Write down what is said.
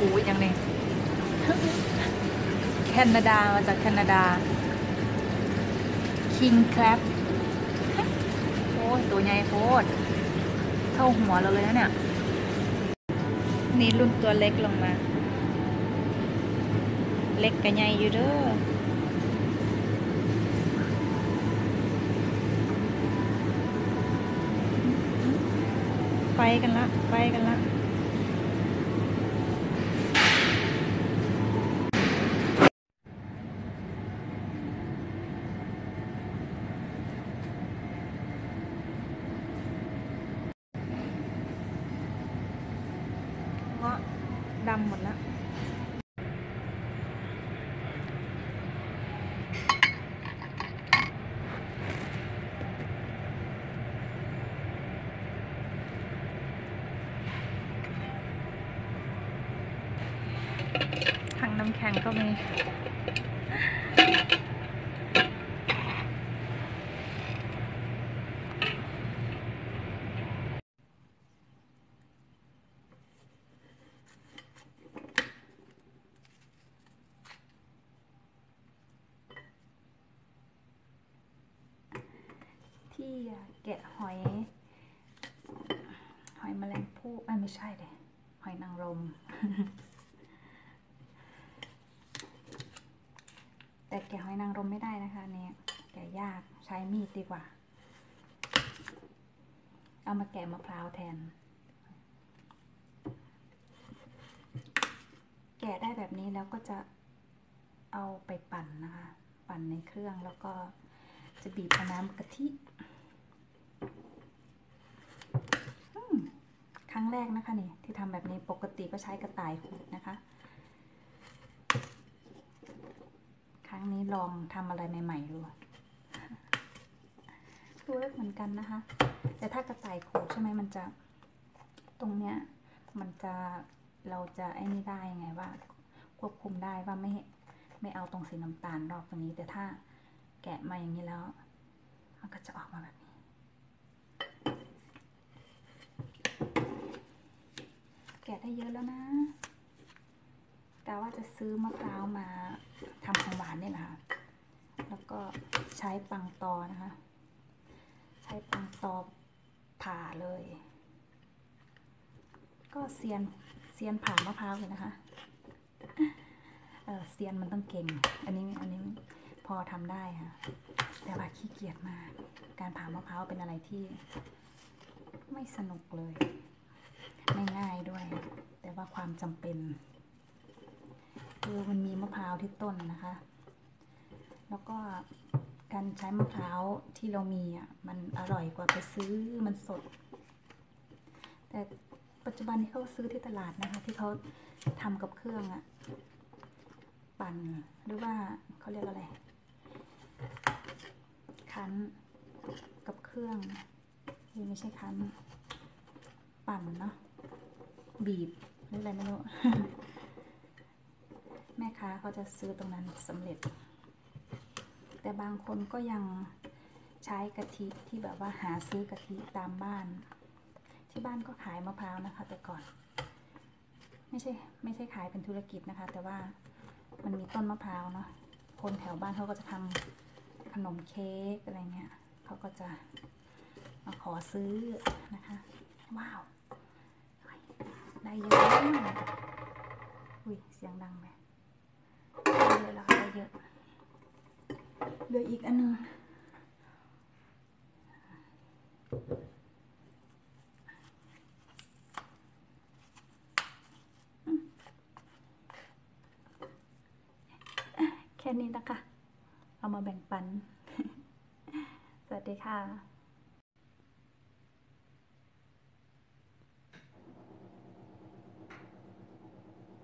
ปูอย่างนี้แคนาดามาจากแคนาดา King Crab โอ้ตัวใหญ่โคตรเท่าหัวเราเลยนะเนี่ย นี่รุ่นตัวเล็กลงมา เล็กกับใหญ่อยู่เด้อไปกันละ ไปกันละ เงาะดำหมดแล้ว ถังน้ำ แข็งก็มีที่แกะหอย หอยแมลงภู่ไม่ใช่เลยหอยนางรม แกะหอยนางรมไม่ได้นะคะเนี่ยแกะยากใช้มีดดีกว่า เอามาแกะมะพร้าวแทน แกะได้แบบนี้แล้วก็จะเอาไปปั่นนะคะ ปั่นในเครื่องแล้วก็จะบีบเอาน้ำกะทิครั้งแรกนะคะนี่ที่ทำแบบนี้ปกติก็ใช้กระต่ายขูดนะคะ ค รั้งนี้ลองทำอะไรใหม่ๆดูดูเล็กเหมือนกันนะคะ แต่ถ้ากระต่ายขูดใช่ไหมมันจะตรงเนี้ยมันจะเราจะไอ้นี่ได้ไงว่า ควบคุมได้ว่าไม่ไม่เอาตรงสีน้ำตาลรอบตรงนี้ แต่ถ้าแกะมาอย่างนี้แล้ว มันก็จะออกมาแบบนี้ แกะได้เยอะแล้วนะ จะซื้อมะพร้าวมาทำของหวานเนี่ยนะคะ แล้วก็ใช้ปังตอนะคะ ใช้ปังตอผ่าเลย ก็เซียนเซียนผ่ามะพร้าวเลยนะคะเออเซียนมันต้องเก่ง อันนี้อันนี้พอทำได้ค่ะ แต่ว่าขี้เกียจมาก การผ่ามะพร้าวเป็นอะไรที่ไม่สนุกเลย ไม่ง่ายด้วย แต่ว่าความจำเป็น คือมันมีมะพร้าวที่ต้นนะคะ แล้วก็การใช้มะพร้าวที่เรามีอะมันอร่อยกว่าไปซื้อมันสด แต่ปัจจุบันนี้เขาซื้อที่ตลาดนะคะ ที่เขาทำกับเครื่องอะปั่นหรือว่าเขาเรียกอะไรคั้นกับเครื่องนี่ไม่ใช่คั้น ปั่นเนาะบีบหรืออะไรไม่รู้ ค้าเขาจะซื้อตรงนั้นสำเร็จ แต่บางคนก็ยังใช้กะทิที่แบบว่าหาซื้อกะทิตามบ้าน ที่บ้านก็ขายมะพร้าวนะคะ แต่ก่อน ไม่ใช่ไม่ใช่ขายเป็นธุรกิจนะคะ แต่ว่ามันมีต้นมะพร้าวเนาะคนแถวบ้านเขาก็จะทำขนมเค้กอะไรเงี้ยเขาก็จะมาขอซื้อนะคะ ว้าว ได้เยอะอุ้ยเสียงดังไหม เยอะแล้วค่ะได้เยอะเหลืออีกอันหนึงแค่นี้นะคะ เอามาแบ่งปัน สวัสดีค่ะ